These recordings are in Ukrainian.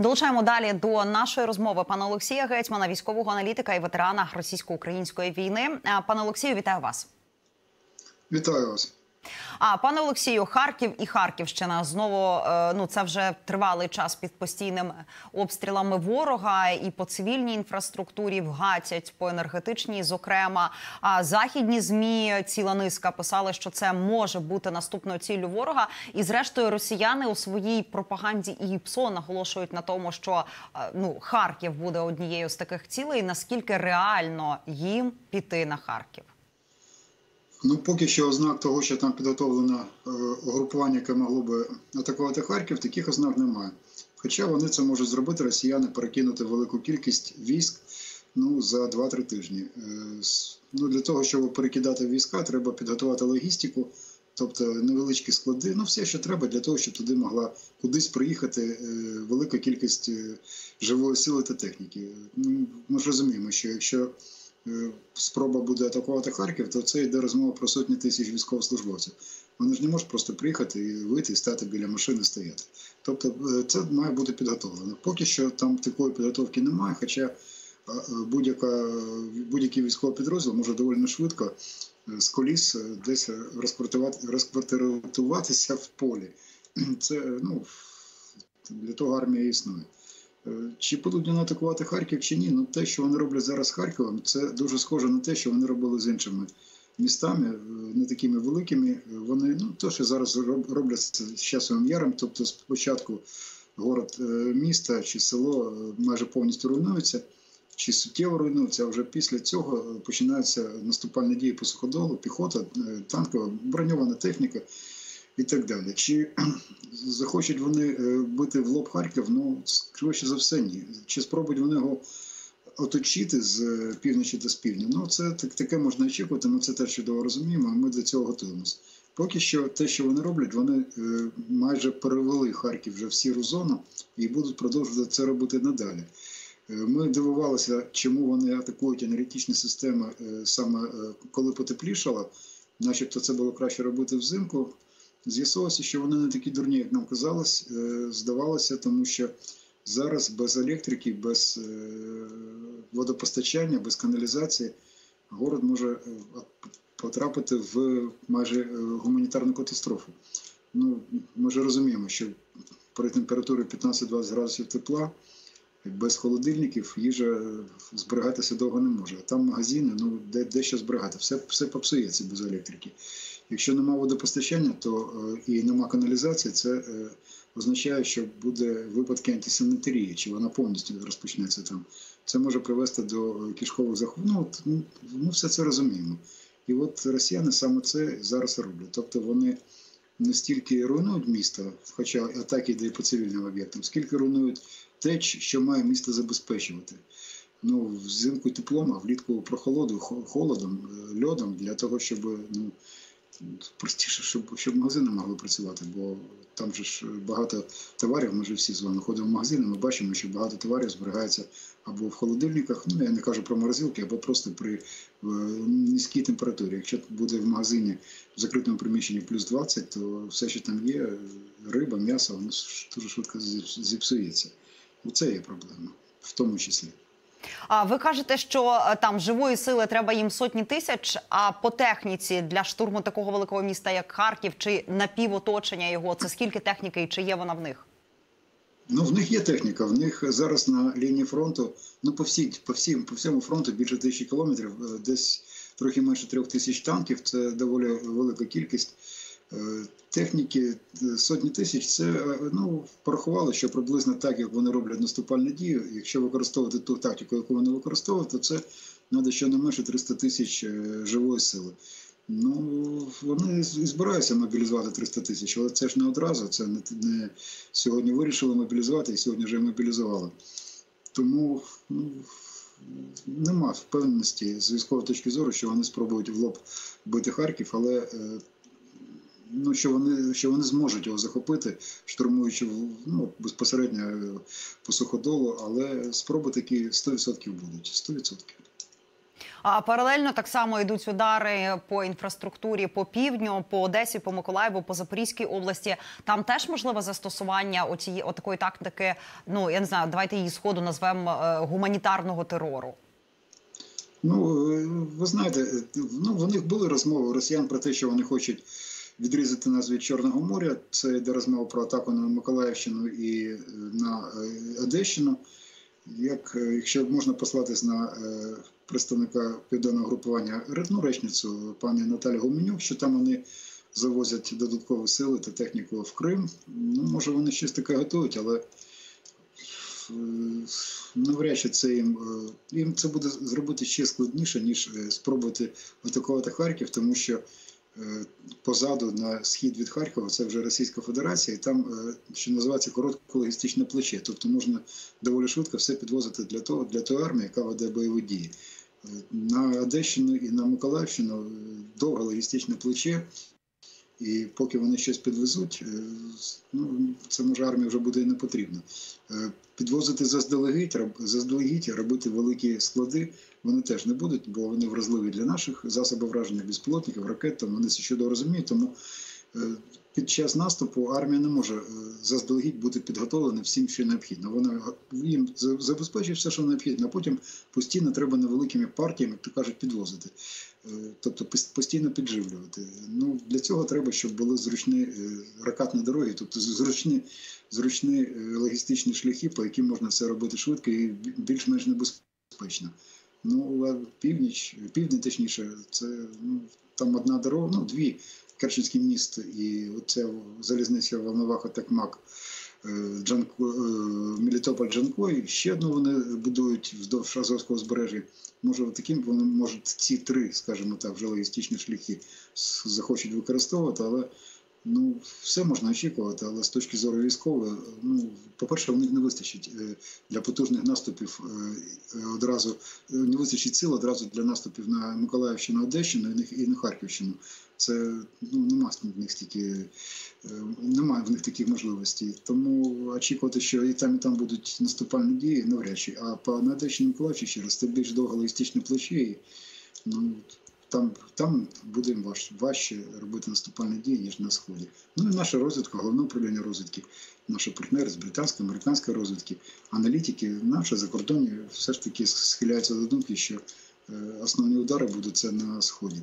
Долучаємо далі до нашої розмови пана Олексія Гетьмана, військового аналітика і ветерана російсько-української війни. Пане Олексію, вітаю вас. Вітаю вас. А пане Олексію, Харків і Харківщина знову е, ну це вже тривалий час під постійними обстрілами ворога і по цивільній інфраструктурі вгатять по енергетичній. Зокрема, а західні змі ціла низка писали, що це може бути наступною ціллю ворога. І зрештою, росіяни у своїй пропаганді і ПСО наголошують на тому, що е, ну Харків буде однією з таких цілей. Наскільки реально їм піти на Харків? Ну, поки що ознак того, що там підготовлено е, угрупування, яке могло би атакувати Харків, таких ознак немає. Хоча вони це можуть зробити, росіяни перекинути велику кількість військ ну, за 2-3 тижні. Е, ну, Для того, щоб перекидати війська, треба підготувати логістику, тобто невеличкі склади, ну все, що треба для того, щоб туди могла кудись приїхати е, велика кількість живої сили та техніки. Ну, Ми ж розуміємо, що якщо спроба буде атакувати Харків, то це йде розмова про сотні тисяч військовослужбовців. Вони ж не можуть просто приїхати і вийти і стати біля машини стояти. Тобто е, це має бути підготовлено. Поки що там такої підготовки немає, хоча е, будь-який військовий підрозділ може доволі швидко з коліс десь розквартируватися в полі. Це ну для того армія існує. Е, чи будуть вони атакувати Харків чи ні? Ну те, що вони роблять зараз з Харковом, це дуже схоже на те, що вони робили з іншими містами, е, не такими великими. Вони ну то, що зараз роблять з часовим яром, тобто спочатку город е, міста чи село майже повністю руйнується, чи суттєво руйнується, а вже після цього починаються наступальні дії по суходолу, піхота, танкова, броньована техніка і так далі. Чи захочуть вони е, бити в лоб Харків? Ну, краще за все, ні. Чи спробують вони його оточити з е, півночі до з півдня? Ну, це таке можна очікувати, ми це теж чудово розуміємо, а ми до цього готуємося. Поки що те, що вони роблять, вони е, майже перевели Харків вже в сіру зону і будуть продовжувати це робити надалі. Ми дивувалися, чому вони атакують енергетичні системи саме коли потеплішало, начебто це було краще робити взимку. З'ясувалося, що вони не такі дурні, як нам казалось, е, здавалося, тому що зараз без електрики, без е, водопостачання, без каналізації город може е, потрапити в майже гуманітарну катастрофу. Ну, Ми вже розуміємо, що при температурі 15-20 градусів тепла. Без холодильників їжа зберігатися довго не може. А там магазини, ну де де що зберігати, все все попсується без електрики. Якщо нема водопостачання, то е, і нема каналізації, це е, означає, що буде випадки антисанітарії, чи вона повністю розпочнеться там. Це може привести до кишкових захворювань. Ну, ми все це розуміємо. І от росіяни саме це зараз роблять. Тобто вони не стільки руйнують місто, хоча атаки йде по цивільним об'єктам, скільки руйнують те, що має місто забезпечувати. Ну, взимку теплом, а влітку прохолоду, холодом, е, льодом для того, щоб ну, простіше, щоб щоб магазини могли працювати, бо там же ж багато товарів. Ми ж всі з вами ходимо в магазини. Ми бачимо, що багато товарів зберігається або в холодильниках. Ну я не кажу про морозилки, або просто при низькій температурі. Якщо буде в магазині в закритому приміщенні плюс 20, то все, що там є, риба, м'ясо, воно дуже швидко зіпсується. Оце є проблема, в тому числі. А ви кажете, що е, там живої сили треба їм сотні тисяч. А по техніці для штурму такого великого міста, як Харків, чи напівоточення його, це скільки техніки і чи є вона в них? Ну, в них є техніка. В них зараз на лінії фронту, ну по всій, по всім, по всьому фронту більше тисячі кілометрів, е, десь трохи менше трьох тисяч танків. Це доволі велика кількість. Е, техніки е, сотні тисяч, це е, ну порахували, що приблизно так, як вони роблять наступальну дію. Якщо використовувати ту тактику, яку вони використовують, то це треба щонайменше 300 тисяч живої сили. Ну вони збираються мобілізувати 300 тисяч, але це ж не одразу. Це не, не сьогодні вирішили мобілізувати і сьогодні вже мобілізували. Тому ну, нема впевненості з військової точки зору, що вони спробують в лоб бити Харків, але ну, що вони що вони зможуть його захопити, штурмуючи ну, безпосередньо по суходолу, але спроби такі 100% будуть. 100%. А паралельно так само йдуть удари по інфраструктурі по півдню, по Одесі, по Миколаєву, по Запорізькій області. Там теж можливе застосування оцієї отакої тактики. Ну я не знаю, давайте її сходу назвемо е, гуманітарного терору. Ну, е, ви знаєте, е, ну, в них були розмови росіян про те, що вони хочуть відрізати нас від Чорного моря. Це йде розмова про атаку на Миколаївщину і е, на Одещину. Як, Якщо можна послатись на представника південного групування ну, речницю пані Наталі Гуменюк, що там вони завозять додаткові сили та техніку в Крим. Ну, може, вони щось таке готують, але навряд чи це їм їм це буде зробити ще складніше, ніж спробувати атакувати Харків, тому що позаду на схід від Харкова це вже Російська Федерація, і там, що називається коротке логістичне плече. Тобто можна доволі швидко все підвозити для того, для тої армії, яка веде бойові дії. На Одещину і на Миколаївщину довге логістичне плече. І поки вони щось підвезуть, ну це може армія вже буде і не потрібно. Підвозити заздалегідь, заздалегідь, робити великі склади вони теж не будуть, бо вони вразливі для наших засобів враження безпілотників, ракет. Там вони це чудово розуміють. Тому під час наступу армія не може заздалегідь бути підготовлена всім, що необхідно. Вона їм забезпечує все, що необхідно, потім постійно треба невеликими партіями, як то кажуть, підвозити. Тобто постійно підживлювати. Ну для цього треба, щоб були зручні ракетні дороги, тобто зручні зручні логістичні шляхи, по яким можна все робити швидко і більш-менш небезпечно. Ну а північ, південь точніше, це ну там одна дорога, ну дві Керченське місто і оця залізниця Волноваха Такмак. Джанко, Мелітополь Джанкой. ще одну вони будують вздовж Азовського збережжя. Може, таким вони можуть ці три, скажімо так, вже логістичні шляхи захочуть використовувати, але ну, все можна очікувати. Але з точки зору військової, ну, по-перше, у них не вистачить для потужних наступів одразу, не вистачить сил одразу для наступів на Миколаївщину, Одещину і на Харківщину. Це ну, нема в них стільки, немає в них таких можливостей. Тому очікувати, що і там, і там будуть наступальні дії, навряд чи. А по Одещині Миколаївщині ще раз, це більш довго логістичне плече. І, ну, там там буде важ, важче робити наступальні дії, ніж на Сході. Ну і наша розвідка, головне управління розвідки, наші партнери з британської, американської розвідки, аналітики, наші закордонні все ж таки схиляються до думки, що основні удари будуть це на Сході.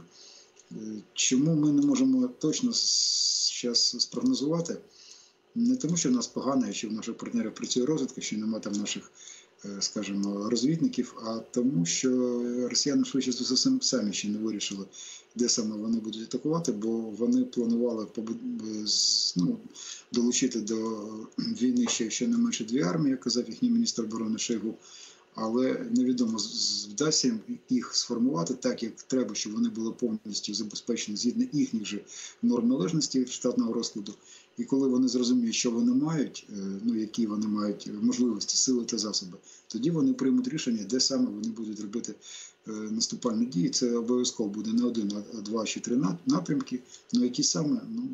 Чому ми не можемо точно зараз спрогнозувати? Не тому, що в нас погано, що в наших партнерів працює розвідка, що немає там наших, скажімо, розвідників, а тому, що росіяни швидше за все самі ще не вирішили, де саме вони будуть атакувати, бо вони планували ну, долучити до війни ще ще не менше дві армії, як казав їхній міністр оборони Шойгу але невідомо вдасться їх сформувати так, як треба, щоб вони були повністю забезпечені згідно їхніх же норм належності штатного розкладу. І коли вони зрозуміють, що вони мають, ну які вони мають можливості, сили та засоби, тоді вони приймуть рішення, де саме вони будуть робити наступальні дії. Це обов'язково буде не один, а два чи три напрямки. Ну які саме, ну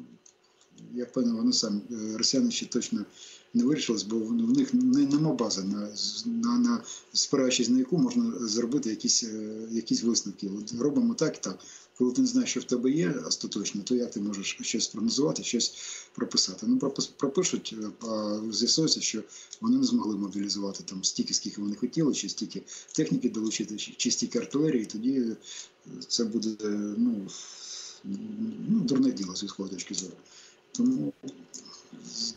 я впевнений, вони самі росіяни ще точно не вирішилось, бо в них нема бази, на, на, на спираючись на яку можна зробити якісь якісь висновки. От робимо так і так. Коли ти не знаєш, що в тебе є остаточно, то як ти можеш щось прогнозувати, щось прописати? Ну, пропишуть, а з'ясується, що вони не змогли мобілізувати там стільки, скільки вони хотіли, чи стільки техніки долучити, чи стільки артилерії, тоді це буде ну, ну дурне діло з військової точки зору. Тому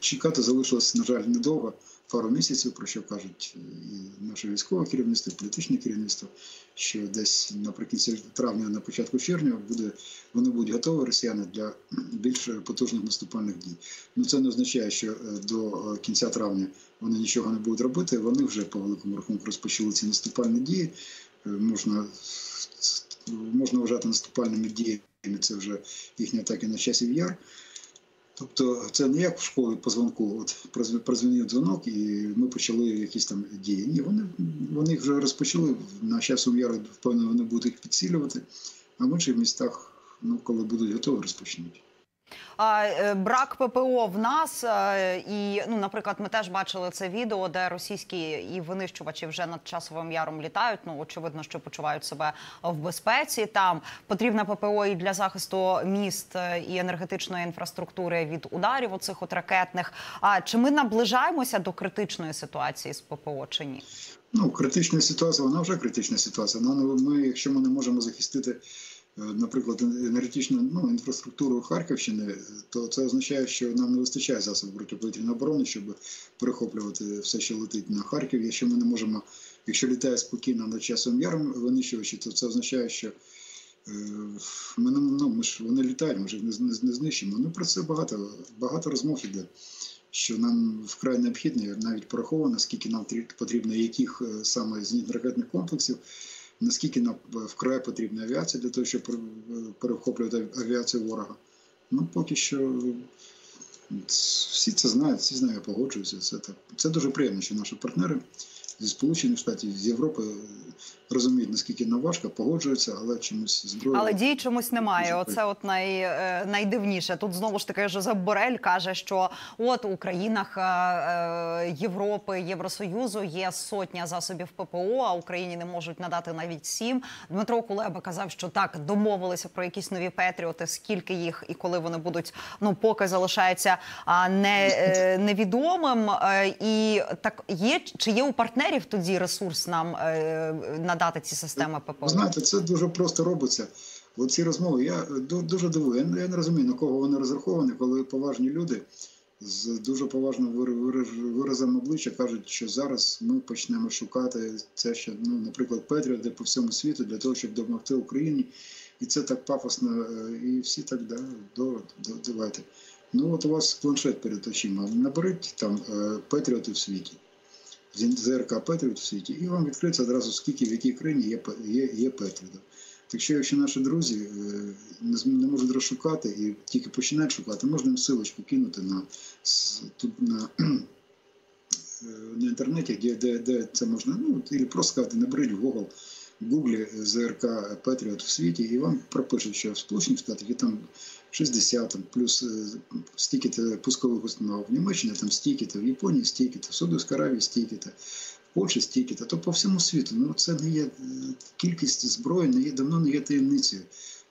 чекати залишилось, на жаль, недовго, пару місяців, про що кажуть і наше військове керівництво, і політичне керівництво, що десь наприкінці травня, на початку червня буде вони будуть готові росіяни для більш потужних наступальних дій. Ну це не означає, що до кінця травня вони нічого не будуть робити. Вони вже по великому рахунку розпочали ці наступальні дії. Можна можна вважати наступальними діями. Це вже їхні атаки на часів яр. Тобто це не як в школі по дзвонку, от прозвонив дзвонок, і ми почали якісь там дії. Ні, вони вони їх вже розпочали. На часом яру, впевнено, вони будуть їх підсилювати, а в інших містах, ну, коли будуть готові, розпочнуть. Е, брак ППО в нас е, і ну, наприклад, ми теж бачили це відео, де російські і винищувачі вже над часовим яром літають. Ну очевидно, що почувають себе в безпеці. Там потрібна ППО і для захисту міст е, і енергетичної інфраструктури від ударів оцих от ракетних. А чи ми наближаємося до критичної ситуації з ППО чи ні? Ну критична ситуація, вона вже критична ситуація. Ми, якщо ми не можемо захистити. Е, наприклад, енергетичну ну, інфраструктуру Харківщини, то це означає, що нам не вистачає засобів протиповітряної оборони, щоб перехоплювати все, що летить на Харків. Якщо ми не можемо, якщо літає спокійно над часом яром винищувачі, то це означає, що е, ми ну, ми ж вони літають, ми ж не, не, не знищимо. Ну про це багато багато розмов іде. Що нам вкрай необхідно, навіть пораховано, скільки нам потрібно, яких е, саме з ракетних комплексів наскільки нам вкрай потрібна авіація для того, щоб перехоплювати авіацію ворога. Ну, поки що всі це знають, всі знають, погоджуються. Це так. Це дуже приємно, що наші партнери зі Сполучених Штатів, з Європи розуміють, наскільки нам важко, погоджуються, але чомусь зброю. Але дій чомусь немає. Оце от най, е, найдивніше. Тут знову ж таки Жозеп Борель каже, що от у країнах е, е, Європи, Євросоюзу є сотня засобів ППО, а Україні не можуть надати навіть сім. Дмитро Кулеба казав, що так домовилися про якісь нові Петріоти, скільки їх і коли вони будуть, ну поки залишається не, невідомим. І так є чи є у партнерів тоді ресурс нам надати? надати ці системи ППО? Знаєте, це дуже просто робиться. Оці розмови я дуже дивую. Я не розумію, на кого вони розраховані, коли поважні люди з дуже поважним виразом обличчя кажуть, що зараз ми почнемо шукати це, що ну, наприклад, Петріо, де по всьому світу для того, щоб допомогти Україні, і це так пафосно, е, і всі так да, до, до, давайте. Ну от у вас планшет перед очима. Наберіть там е, Петріоти в світі. ЗРК Петріот в світі, і вам відкриється одразу, скільки в якій країні є є, є Петріота. Так що, якщо наші друзі е, не можуть розшукати і тільки починають шукати, можна їм силочку кинути на тут на, е, на інтернеті, де де, де це можна, ну, або просто сказати, наберіть в Google, Google ЗРК Петріот в світі, і вам пропишуть, що в Сполучених Штатах є там 60, там, плюс е, стільки-то пускових установ в Німеччині, там стільки-то, в Японії стільки-то, в Саудовській Аравії стільки-то, в Польщі стільки-то, то по всьому світу. Ну, Це не є кількість зброї, не є, давно не є таємницею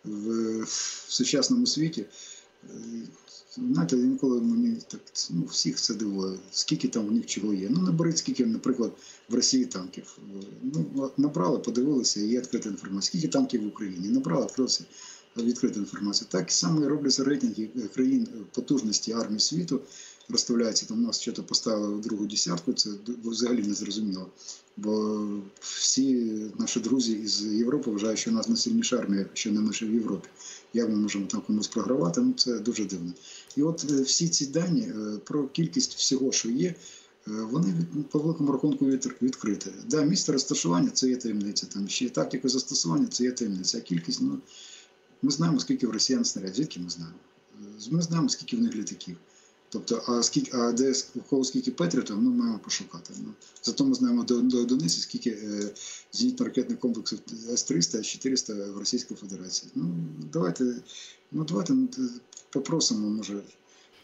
в, в сучасному світі. Знаєте, інколи мені так ну, всіх це дивує, скільки там в них чого є. Ну, наберіть, скільки, наприклад, в Росії танків. Ну, Набрали, подивилися, є відкрита інформація. Скільки танків в Україні? Набрали, відкрився відкрита інформація. Так само робляться рейтинги країн потужності армії світу. Розставляється там у нас що-то поставили в другу десятку. Це взагалі не зрозуміло. Бо всі наші друзі із Європи вважають, що у нас найсильніша армія, що не лише в Європі. Як ми можемо там комусь програвати? Ну це дуже дивно. І от е, всі ці дані е, про кількість всього, що є. Е, вони по великому рахунку відкриті. Да, місце розташування це є таємниця. Там ще тактика застосування це є таємниця. А кількість ну ми знаємо, скільки в росіян снарядів, звідки ми знаємо. Ми знаємо, скільки в них літаків. Тобто, а скільки, а де кого скільки Петріотів, ми маємо пошукати. Ну, Зато ми знаємо до до Донецька, скільки е, зенітно-ракетних комплексів С-300, С-400 в Російській Федерації. Ну, давайте, ну, давайте ну, попросимо, може.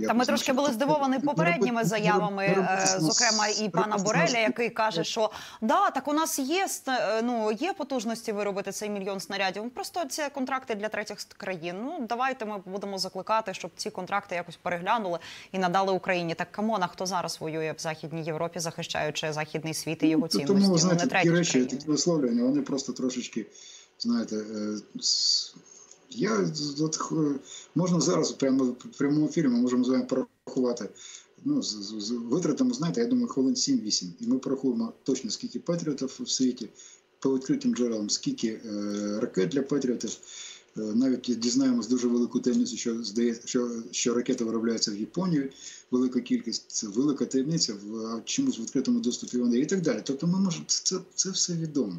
Та ми трошки були здивовані попередніми заявами, е, зокрема і пана Бореля, який каже, що да, так у нас є е, ну є потужності виробити цей мільйон снарядів. Просто це контракти для третіх країн. Ну давайте ми будемо закликати, щоб ці контракти якось переглянули і надали Україні. Так камона, хто зараз воює в західній Європі, захищаючи західний світ і його ну, цінності. Тому, знаєте, такі речі, такі висловлювання, вони просто трошечки знаєте. Е, я от, можна зараз прямо в прямому ефірі ми можемо з вами порахувати. Ну, з, з, з витратами, знаєте, я думаю, хвилин 7-8. І ми порахуємо точно, скільки патріотів у світі, по відкритим джерелам, скільки е, ракет для патріотів. Е, навіть дізнаємось дуже велику таємницю, що здається, що що ракети виробляються в Японії, велика кількість, це велика таємниця в чомусь в відкритому доступі вони і так далі. Тобто, ми можемо це, це все відомо.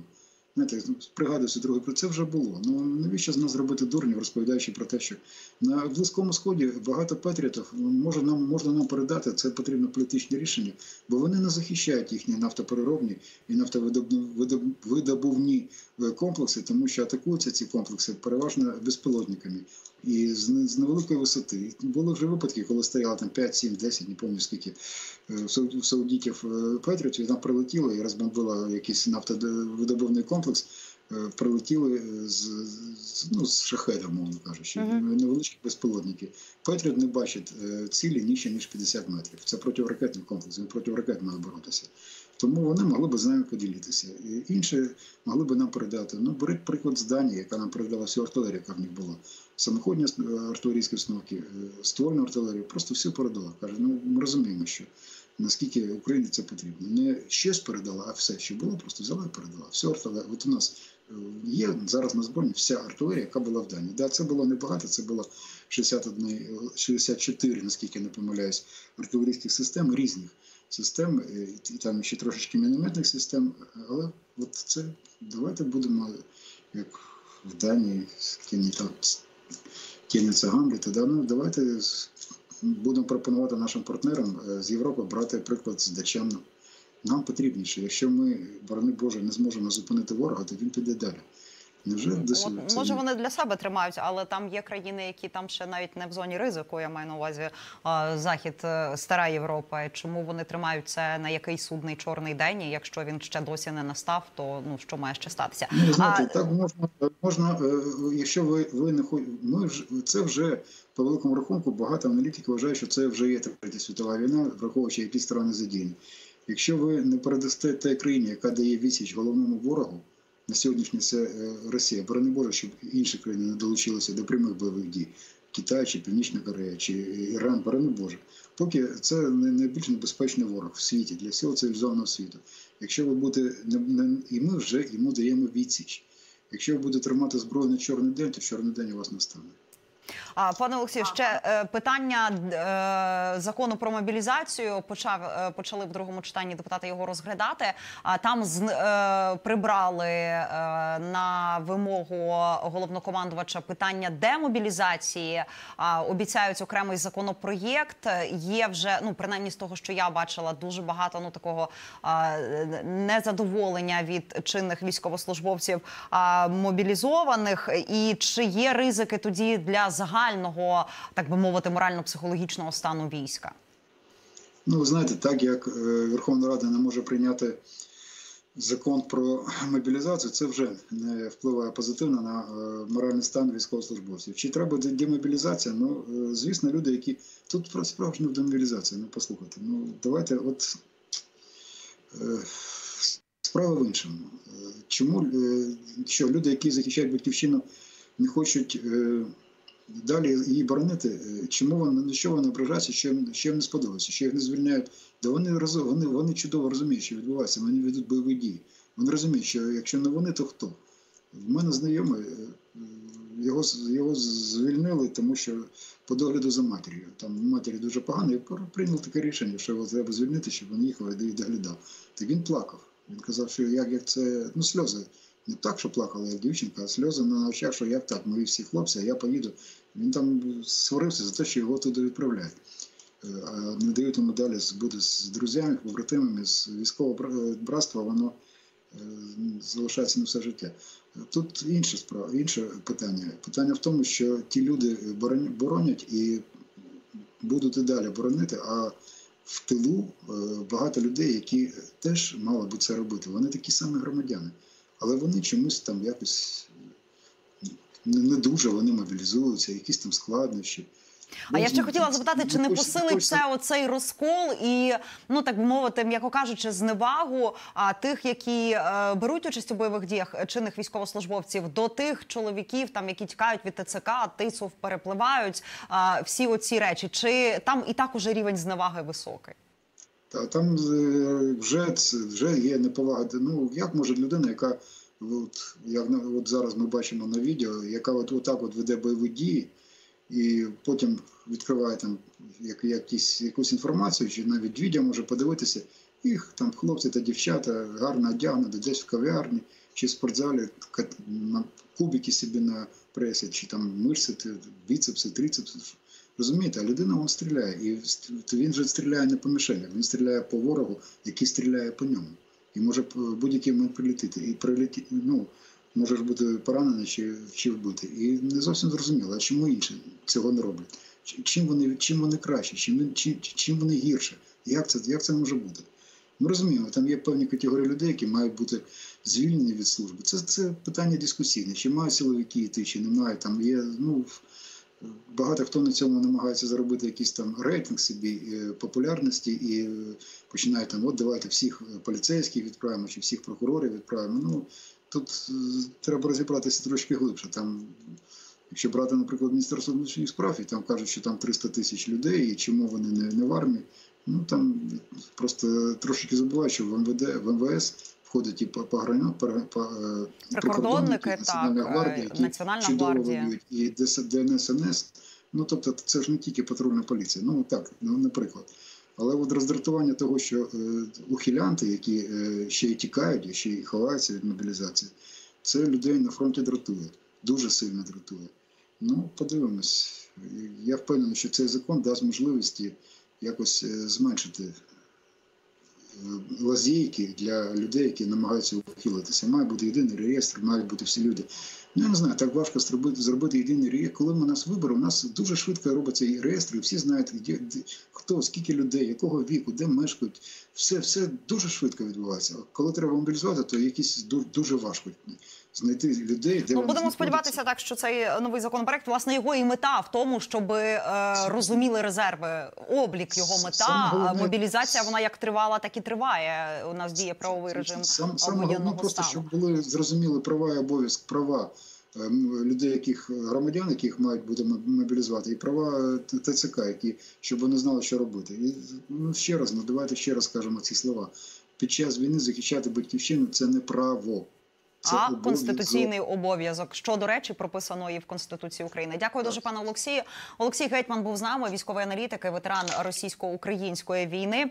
Знаєте, ну, пригадується другий про це вже було. Ну навіщо з нас робити дурнів, розповідаючи про те, що на близькому сході багато патріотів може нам можна нам передати це потрібно політичне рішення, бо вони не захищають їхні нафтопереробні і нафтовидобувні комплекси, тому що атакуються ці комплекси переважно безпілотниками і з, з невеликої висоти. Були вже випадки, коли стояло там 5, 7, 10, не пам'ятаю скільки в саудітів патріотів, там прилетіло і розбомбило якийсь нафтовидобувний комплекс. Прилетіли з, з ну, з шахеда, мовно кажучи, uh -huh. невеличкі безпілотники. Петріот не бачить цілі нижче, ніж 50 метрів. Це протиракетний комплекс, він проти ракет має боротися. Тому вони могли б з нами поділитися. І Інші могли б нам передати. Ну, беріть приклад з Данії, яка нам передала всю артилерію, яка в них була. Самоходні артилерійські установки, ствольну артилерію, просто все передала. Каже, ну ми розуміємо, що наскільки Україні це потрібно. Не щось передала, а все, що було, просто взяла і передала. Все артилерія. От у нас є зараз на збройні вся артилерія, яка була в Данії. Да, це було небагато, це було 61, 64, наскільки не помиляюсь, артилерійських систем різних систем, і там ще трошечки мінометних систем, але от це давайте будемо, як в Данії, кинеться гамбі, тоді ну, давайте будемо пропонувати нашим партнерам з Європи брати приклад з датчан. Нам потрібніше. Якщо ми, борони Боже, не зможемо зупинити ворога, то він піде далі. Невже досі От, може вони для себе тримають, але там є країни, які там ще навіть не в зоні ризику. Я маю на увазі захід, е, стара Європа. Чому вони тримають це на який судний чорний день? І якщо він ще досі не настав, то ну що має ще статися? Ну, знаєте, а... так можна можна, е, якщо ви ви не хоч... ми вже це вже по великому рахунку. Багато аналітиків вважають, що це вже є третя світова війна, враховуючи які сторони задіяні. Якщо ви не передасте тій країні, яка дає відсіч головному ворогу на сьогоднішній це е, Росія. Борони Боже, щоб інші країни не долучилися до прямих бойових дій. Китай чи Північна Корея чи Іран, борони Боже. Поки це найбільш небезпечний ворог в світі для всього цивілізованого світу. Якщо ви будете і ми вже йому даємо відсіч. Якщо ви будете тримати зброю на чорний день, то чорний день у вас настане. Пане Олексію, ще е, питання е, закону про мобілізацію почав е, почали в другому читанні депутати його розглядати. А там з прибрали на вимогу головнокомандувача питання демобілізації. Обіцяють окремий законопроєкт. Є вже ну принаймні з того, що я бачила, дуже багато ну такого незадоволення від чинних військовослужбовців мобілізованих. І чи є ризики тоді для загального, так би мовити, морально-психологічного стану війська? Ну, ви знаєте, так як е, Верховна Рада не може прийняти закон про мобілізацію, це вже не впливає позитивно на е, моральний стан військовослужбовців. Чи треба демобілізація? Ну, е, звісно, люди, які тут про справжню демобілізацію, ну послухайте. Ну, давайте, от справа в іншому. Чому що люди, які захищають батьківщину, не хочуть далі її боронити. Е, чому вони на що вони ображаються, що їм, що їм не сподобається, що їх не звільняють? Да вони вони, вони чудово розуміють, що відбувається. Вони ведуть бойові дії. Вони розуміють, що якщо не вони, то хто? В мене знайомий, е, його його звільнили, тому що по догляду за матір'ю. Там матері дуже погано, і прийняв таке рішення, що його треба звільнити, щоб він їхав і доглядав. Так він плакав. Він казав, що як як це ну сльози не так, що плакала як дівчинка, а сльози на очах, що як так, мої всі хлопці, а я поїду. Він там сварився за те, що його туди відправляють. Е, не дають йому далі бути з друзями, побратимами, з військового братства, воно е, залишається на все життя. Тут інша справа, інше питання. Питання в тому, що ті люди боронять і будуть і далі боронити. а в тилу е, багато людей, які теж мали би це робити. Вони такі самі громадяни але вони чомусь там якось не дуже вони мобілізуються, якісь там складнощі. А я ще хотіла запитати, чи не посилить це оцей розкол і, ну так би мовити, м'яко кажучи, зневагу а тих, які е, беруть участь у бойових діях чинних військовослужбовців, до тих чоловіків, там які тікають від ТЦК, тисов перепливають е, всі оці речі, чи там і так уже рівень зневаги високий? Та там е, вже вже є неповага. Ну як може людина, яка от як от зараз ми бачимо на відео, яка от отак от веде бойові дії, і потім відкриває там як, якісь, якусь інформацію, чи навіть відео може подивитися, їх там хлопці та дівчата гарно одягнуті, десь в кав'ярні, чи в спортзалі на кубики собі на пресі, чи там мишці, біцепси, трицепси. Розумієте, а людина вон стріляє, і він же стріляє не по мішенях, він стріляє по ворогу, який стріляє по ньому. І може будь-який момент прилетіти. І прилеті, ну, може бути поранений чи, чи вбити. І не зовсім зрозуміло, а чому інші цього не роблять? Чим вони, чим вони краще, чим, чим, чим вони гірше? Як це, як це може бути? Ми розуміємо, там є певні категорії людей, які мають бути звільнені від служби. Це, це питання дискусійне. Чи мають силовики йти, чи не мають. Там є, ну, багато хто на цьому намагається заробити якийсь там рейтинг собі е, популярності і е, починає там, от давайте всіх е, поліцейських відправимо, чи всіх прокурорів відправимо. Ну, тут треба розібратися трошки глибше. Там, якщо брати, наприклад, Міністерство внутрішніх справ, і там кажуть, що там 300 тисяч людей, і чому вони не, не в армії, ну там просто трошки забувають, що в МВД, в МВС входить і по, пограню- по, по, е, Прикордонники, Національна так, гвардія, е, які Національна чудово гвардія. воюють, і ДНСНС. Ну тобто, це ж не тільки патрульна поліція. Ну так, ну, наприклад. Але от роздратування того, що е, ухилянти, які е, ще й тікають, і ще й ховаються від мобілізації, це людей на фронті дратує, дуже сильно дратує. Ну, подивимось. Я впевнений, що цей закон дасть можливості якось зменшити лазейки для людей, які намагаються ухилитися. Має бути єдиний реєстр, мають бути всі люди. Ну, я не знаю, так важко зробити, зробити єдиний реєстр. Коли у нас вибори, у нас дуже швидко робиться і реєстр, і всі знають, де, де, хто, скільки людей, якого віку, де мешкають. Все, все дуже швидко відбувається. Коли треба мобілізувати, то якісь ду- дуже важко знайти людей, де Ну, будемо сподіватися, так що цей новий законопроект, власне, його і мета в тому, щоб е, розуміли резерви, облік його мета. Головне- мобілізація вона як тривала, так і триває. У нас діє правовий режим Сам, саме головне просто, стану. щоб були зрозуміли права і обов'язки, права людей, яких громадян, яких мають бути мобілізувати, і права е, ТЦК, які щоб вони знали, що робити. І ну ще раз, ну давайте ще раз скажемо ці слова. Під час війни захищати батьківщину це не право. Це а обов'язок. конституційний обов'язок, що до речі, прописано і в Конституції України. Дякую дуже, пане Олексію. Олексій Гетьман був з нами, військовий аналітик і ветеран російсько-української війни.